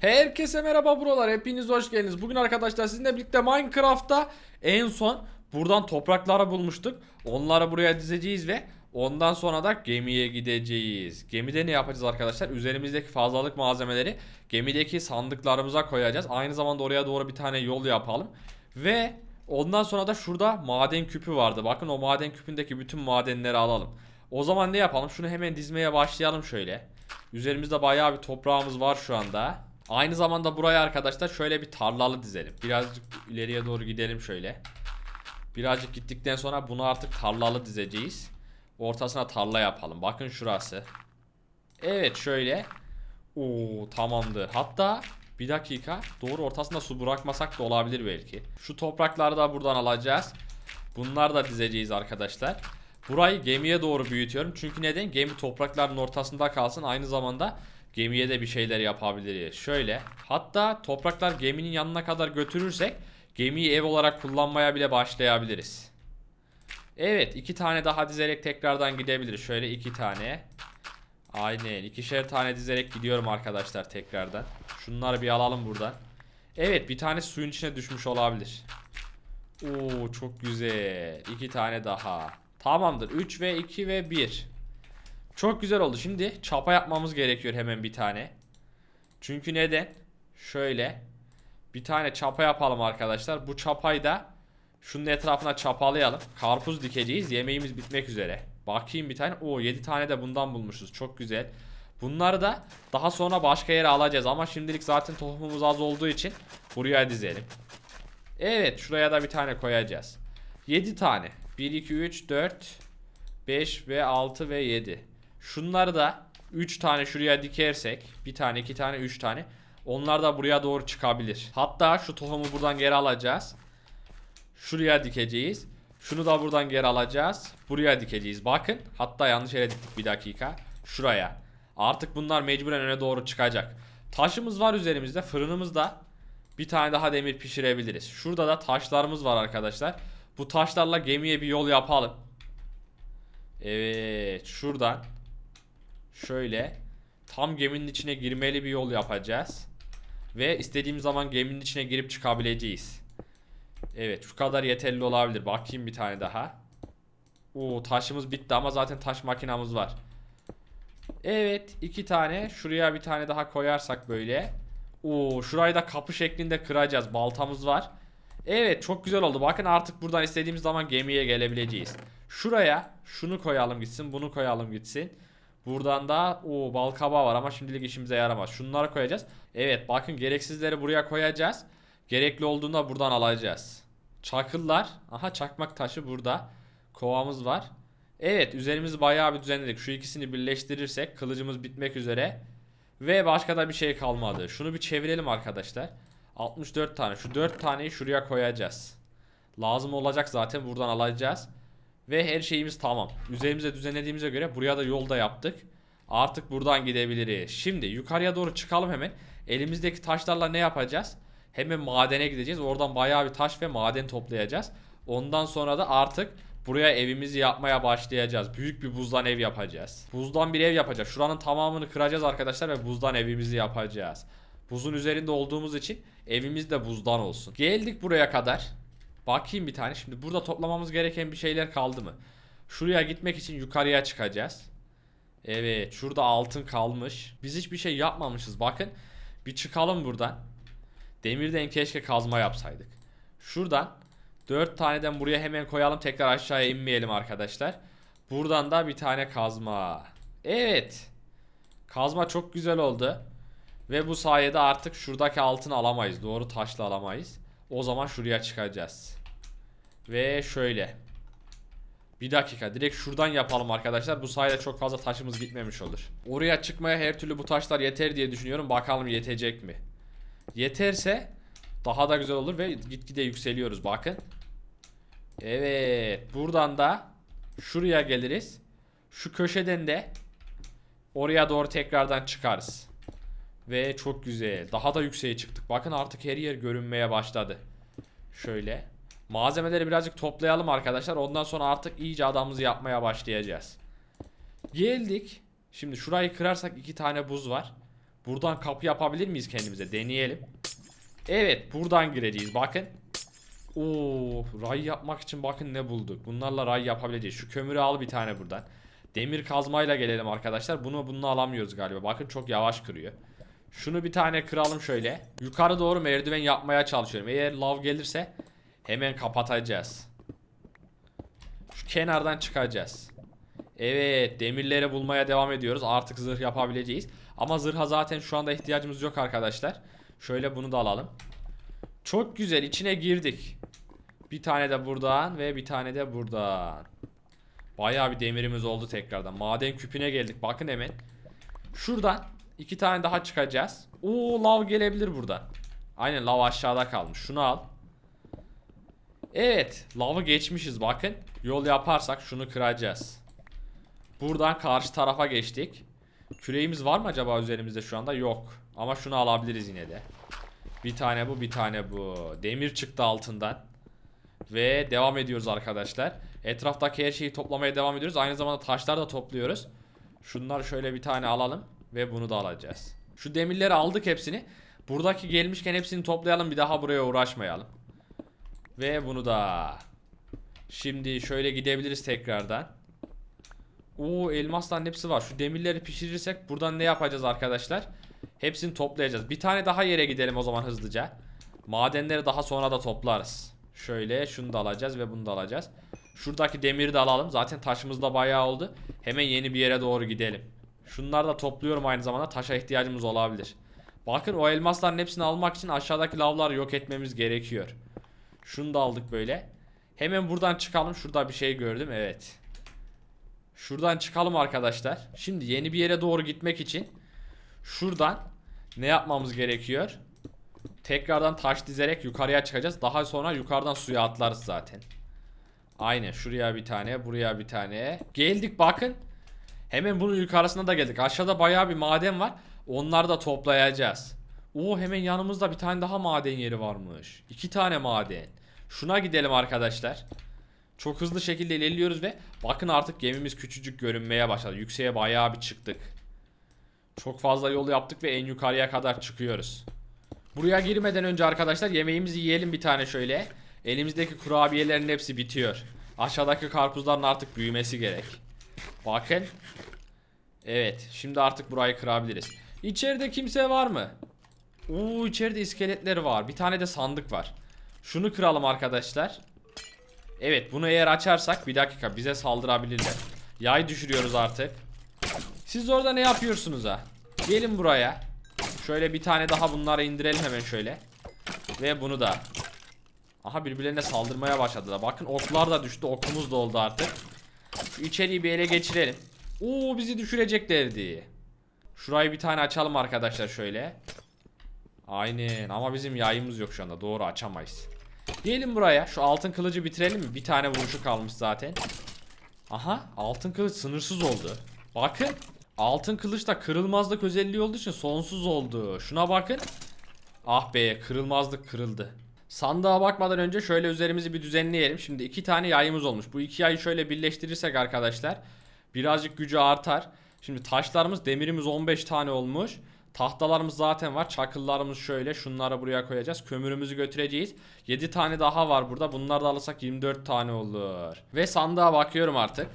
Herkese merhaba buralar hepiniz hoş geldiniz. Bugün arkadaşlar sizinle birlikte Minecraft'ta en son buradan toprakları bulmuştuk. Onları buraya dizeceğiz ve ondan sonra da gemiye gideceğiz. Gemide ne yapacağız arkadaşlar? Üzerimizdeki fazlalık malzemeleri gemideki sandıklarımıza koyacağız. Aynı zamanda oraya doğru bir tane yol yapalım. Ve ondan sonra da şurada maden küpü vardı. Bakın o maden küpündeki bütün madenleri alalım. O zaman ne yapalım? Şunu hemen dizmeye başlayalım şöyle. Üzerimizde bayağı bir toprağımız var şu anda. Aynı zamanda buraya arkadaşlar şöyle bir tarlalı dizelim. Birazcık ileriye doğru gidelim şöyle. Birazcık gittikten sonra bunu artık tarlalı dizeceğiz. Ortasına tarla yapalım. Bakın şurası. Evet şöyle. Oo tamamdır. Hatta bir dakika doğru ortasında su bırakmasak da olabilir belki. Şu toprakları da buradan alacağız. Bunları da dizeceğiz arkadaşlar. Burayı gemiye doğru büyütüyorum. Çünkü neden? Gemi toprakların ortasında kalsın. Aynı zamanda gemiye de bir şeyler yapabiliriz. Şöyle. Hatta topraklar geminin yanına kadar götürürsek gemiyi ev olarak kullanmaya bile başlayabiliriz. Evet iki tane daha dizerek tekrardan gidebiliriz. Şöyle iki tane. Aynen ikişer tane dizerek gidiyorum arkadaşlar tekrardan. Şunları bir alalım buradan. Evet bir tane suyun içine düşmüş olabilir. Oo çok güzel. İki tane daha. Tamamdır. 3 ve 2 ve 1. Çok güzel oldu. Şimdi çapa yapmamız gerekiyor hemen bir tane. Çünkü neden? Şöyle. Bir tane çapa yapalım arkadaşlar. Bu çapayı da şunun etrafına çapalayalım. Karpuz dikeceğiz. Yemeğimiz bitmek üzere. Bakayım bir tane. Oo 7 tane de bundan bulmuşuz. Çok güzel. Bunları da daha sonra başka yere alacağız. Ama şimdilik zaten tohumumuz az olduğu için buraya dizelim. Evet şuraya da bir tane koyacağız. 7 tane. 1, 2, 3, 4, 5 ve 6 ve 7. Şunları da 3 tane şuraya dikersek. Bir tane, 2 tane, 3 tane. Onlar da buraya doğru çıkabilir. Hatta şu tohumu buradan geri alacağız. Şuraya dikeceğiz. Şunu da buradan geri alacağız. Buraya dikeceğiz. Bakın. Hatta yanlış yere diktik bir dakika. Şuraya. Artık bunlar mecburen öne doğru çıkacak. Taşımız var üzerimizde. Fırınımızda bir tane daha demir pişirebiliriz. Şurada da taşlarımız var arkadaşlar. Bu taşlarla gemiye bir yol yapalım. Evet şuradan şöyle tam geminin içine girmeli bir yol yapacağız. Ve istediğim zaman geminin içine girip çıkabileceğiz. Evet şu kadar yeterli olabilir. Bakayım bir tane daha. Oo taşımız bitti ama zaten taş makinamız var. Evet iki tane şuraya bir tane daha koyarsak böyle. Oo şurayı da kapı şeklinde kıracağız. Baltamız var. Evet çok güzel oldu. Bakın artık buradan istediğimiz zaman gemiye gelebileceğiz. Şuraya şunu koyalım gitsin. Bunu koyalım gitsin. Buradan da o bal kabağı var ama şimdilik işimize yaramaz. Şunları koyacağız. Evet bakın gereksizleri buraya koyacağız. Gerekli olduğunda buradan alacağız. Çakıllar. Aha çakmak taşı burada. Kovamız var. Evet üzerimizi bayağı bir düzenledik. Şu ikisini birleştirirsek kılıcımız bitmek üzere. Ve başka da bir şey kalmadı. Şunu bir çevirelim arkadaşlar. 64 tane. Şu 4 taneyi şuraya koyacağız. Lazım olacak zaten buradan alacağız. Ve her şeyimiz tamam. Üzerimize düzenlediğimize göre buraya da yolda yaptık. Artık buradan gidebiliriz. Şimdi yukarıya doğru çıkalım hemen. Elimizdeki taşlarla ne yapacağız? Hemen madene gideceğiz. Oradan bayağı bir taş ve maden toplayacağız. Ondan sonra da artık buraya evimizi yapmaya başlayacağız. Büyük bir buzdan ev yapacağız. Buzdan bir ev yapacağız. Şuranın tamamını kıracağız arkadaşlar ve buzdan evimizi yapacağız. Buzun üzerinde olduğumuz için evimiz de buzdan olsun. Geldik buraya kadar. Bakayım bir tane. Şimdi burada toplamamız gereken bir şeyler kaldı mı? Şuraya gitmek için yukarıya çıkacağız. Evet şurada altın kalmış. Biz hiçbir şey yapmamışız. Bakın bir çıkalım buradan. Demirden keşke kazma yapsaydık. Şuradan 4 taneden buraya hemen koyalım. Tekrar aşağıya inmeyelim arkadaşlar. Buradan da bir tane kazma. Evet. Kazma çok güzel oldu. Ve bu sayede artık şuradaki altını alamayız. Doğru taşla alamayız. O zaman şuraya çıkacağız. Ve şöyle. Bir dakika direkt şuradan yapalım arkadaşlar. Bu sayede çok fazla taşımız gitmemiş olur. Oraya çıkmaya her türlü bu taşlar yeter diye düşünüyorum. Bakalım yetecek mi? Yeterse daha da güzel olur ve gitgide yükseliyoruz bakın. Evet buradan da şuraya geliriz. Şu köşeden de oraya doğru tekrardan çıkarız. Ve çok güzel. Daha da yükseğe çıktık. Bakın artık her yer görünmeye başladı. Şöyle. Malzemeleri birazcık toplayalım arkadaşlar. Ondan sonra artık iyice adamımızı yapmaya başlayacağız. Geldik. Şimdi şurayı kırarsak iki tane buz var. Buradan kapı yapabilir miyiz kendimize? Deneyelim. Evet buradan gireceğiz bakın. Oo, ray yapmak için bakın ne bulduk. Bunlarla ray yapabileceğiz. Şu kömürü al bir tane buradan. Demir kazmayla gelelim arkadaşlar. Bunu bununla alamıyoruz galiba. Bakın çok yavaş kırıyor. Şunu bir tane kıralım şöyle. Yukarı doğru merdiven yapmaya çalışıyorum. Eğer lav gelirse hemen kapatacağız. Şu kenardan çıkacağız. Evet demirleri bulmaya devam ediyoruz. Artık zırh yapabileceğiz. Ama zırha zaten şu anda ihtiyacımız yok arkadaşlar. Şöyle bunu da alalım. Çok güzel içine girdik. Bir tane de buradan ve bir tane de buradan. Bayağı bir demirimiz oldu tekrardan. Maden küpüne geldik. Bakın hemen. Şuradan iki tane daha çıkacağız. Oo lav gelebilir buradan. Aynen lav aşağıda kalmış. Şunu al. Evet. Lavı geçmişiz bakın. Yol yaparsak şunu kıracağız. Buradan karşı tarafa geçtik. Küreğimiz var mı acaba üzerimizde şu anda? Yok. Ama şunu alabiliriz yine de. Bir tane bu bir tane bu. Demir çıktı altından. Ve devam ediyoruz arkadaşlar. Etraftaki her şeyi toplamaya devam ediyoruz. Aynı zamanda taşlar da topluyoruz. Şunları şöyle bir tane alalım. Ve bunu da alacağız. Şu demirleri aldık hepsini. Buradaki gelmişken hepsini toplayalım. Bir daha buraya uğraşmayalım. Ve bunu da. Şimdi şöyle gidebiliriz tekrardan. Oo elmasların hepsi var. Şu demirleri pişirirsek buradan ne yapacağız arkadaşlar? Hepsini toplayacağız. Bir tane daha yere gidelim o zaman hızlıca. Madenleri daha sonra da toplarız. Şöyle şunu da alacağız ve bunu da alacağız. Şuradaki demiri de alalım. Zaten taşımız da bayağı oldu. Hemen yeni bir yere doğru gidelim. Şunları da topluyorum aynı zamanda. Taşa ihtiyacımız olabilir. Bakın o elmasların hepsini almak için aşağıdaki lavları yok etmemiz gerekiyor. Şunu da aldık böyle. Hemen buradan çıkalım. Şurada bir şey gördüm. Evet. Şuradan çıkalım arkadaşlar. Şimdi yeni bir yere doğru gitmek için şuradan ne yapmamız gerekiyor? Tekrardan taş dizerek yukarıya çıkacağız. Daha sonra yukarıdan suya atlarız zaten. Aynen şuraya bir tane, buraya bir tane. Geldik bakın. Hemen bunun yukarısına da geldik. Aşağıda bayağı bir maden var. Onları da toplayacağız. Oo hemen yanımızda bir tane daha maden yeri varmış. İki tane maden. Şuna gidelim arkadaşlar. Çok hızlı şekilde ilerliyoruz ve bakın artık gemimiz küçücük görünmeye başladı. Yükseğe bayağı bir çıktık. Çok fazla yol yaptık ve en yukarıya kadar çıkıyoruz. Buraya girmeden önce arkadaşlar yemeğimizi yiyelim bir tane şöyle. Elimizdeki kurabiyelerin hepsi bitiyor. Aşağıdaki karpuzların artık büyümesi gerek. Bakın. Evet şimdi artık burayı kırabiliriz. İçeride kimse var mı? Oo içeride iskeletler var. Bir tane de sandık var. Şunu kıralım arkadaşlar. Evet bunu eğer açarsak bir dakika bize saldırabilirler. Yay düşürüyoruz artık. Siz orada ne yapıyorsunuz ha? Gelin buraya. Şöyle bir tane daha bunları indirelim hemen şöyle. Ve bunu da. Aha birbirlerine saldırmaya başladılar. Bakın oklar da düştü. Okumuz da oldu artık. Şu içeriği bir ele geçirelim. Oo bizi düşüreceklerdi. Şurayı bir tane açalım arkadaşlar şöyle. Aynen ama bizim yayımız yok şu anda. Doğru açamayız. Gelin buraya. Şu altın kılıcı bitirelim mi? Bir tane vuruşu kalmış zaten. Aha altın kılıç sınırsız oldu. Bakın. Altın kılıç da kırılmazlık özelliği olduğu için sonsuz oldu. Şuna bakın. Ah be kırılmazlık kırıldı. Sandığa bakmadan önce şöyle üzerimizi bir düzenleyelim. Şimdi iki tane yayımız olmuş. Bu iki yayı şöyle birleştirirsek arkadaşlar birazcık gücü artar. Şimdi taşlarımız demirimiz 15 tane olmuş. Tahtalarımız zaten var. Çakıllarımız şöyle. Şunları buraya koyacağız. Kömürümüzü götüreceğiz. 7 tane daha var burada. Bunları da alırsak 24 tane olur. Ve sandığa bakıyorum artık.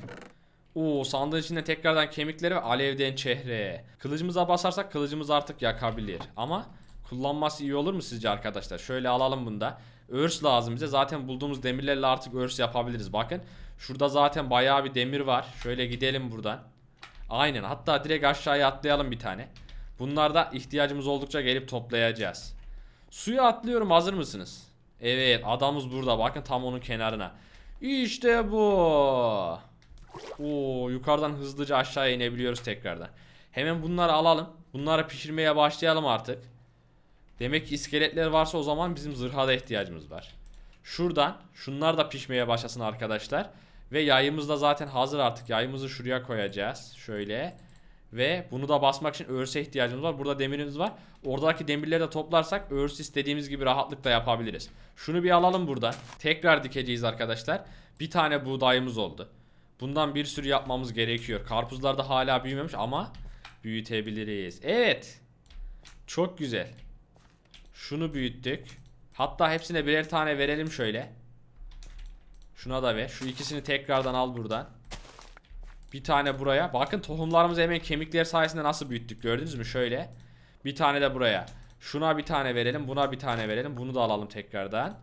Oo sandığın içinde tekrardan kemikleri ve alevden çehre. Kılıcımıza basarsak kılıcımız artık yakabilir. Ama kullanması iyi olur mu sizce arkadaşlar? Şöyle alalım bunu da. Örs lazım bize. Zaten bulduğumuz demirlerle artık örs yapabiliriz. Bakın. Şurada zaten bayağı bir demir var. Şöyle gidelim buradan. Aynen. Hatta direkt aşağıya atlayalım bir tane. Bunlarda ihtiyacımız oldukça gelip toplayacağız. Suya atlıyorum hazır mısınız? Evet adamız burada bakın tam onun kenarına. İşte bu. Oo yukarıdan hızlıca aşağıya inebiliyoruz tekrardan. Hemen bunları alalım. Bunları pişirmeye başlayalım artık. Demek ki iskeletler varsa o zaman bizim zırha da ihtiyacımız var. Şuradan şunlar da pişmeye başlasın arkadaşlar. Ve yayımız da zaten hazır artık. Yayımızı şuraya koyacağız. Şöyle. Ve bunu da basmak için örse ihtiyacımız var. Burada demirimiz var. Oradaki demirleri de toplarsak örs istediğimiz gibi rahatlıkla yapabiliriz. Şunu bir alalım burada. Tekrar dikeceğiz arkadaşlar. Bir tane buğdayımız oldu. Bundan bir sürü yapmamız gerekiyor. Karpuzlar da hala büyümemiş ama büyütebiliriz. Evet. Çok güzel. Şunu büyüttük. Hatta hepsine birer tane verelim şöyle. Şuna da ver. Şu ikisini tekrardan al buradan. Bir tane buraya. Bakın tohumlarımızı hemen kemikler sayesinde nasıl büyüttük gördünüz mü? Şöyle. Bir tane de buraya. Şuna bir tane verelim. Buna bir tane verelim. Bunu da alalım tekrardan.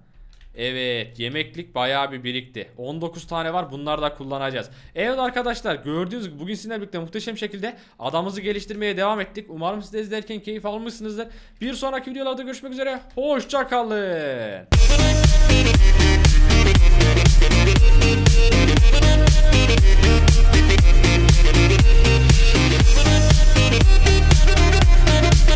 Evet yemeklik bayağı bir birikti 19 tane var bunları da kullanacağız Evet arkadaşlar gördüğünüz gibi bugün sizinle birlikte muhteşem şekilde adamımızı geliştirmeye devam ettik Umarım siz de izlerken keyif almışsınızdır Bir sonraki videolarda görüşmek üzere Hoşçakalın We'll